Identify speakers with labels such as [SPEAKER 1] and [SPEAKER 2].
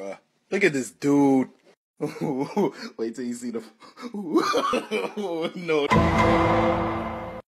[SPEAKER 1] Bruh. Look at this dude. Wait till you see the. no.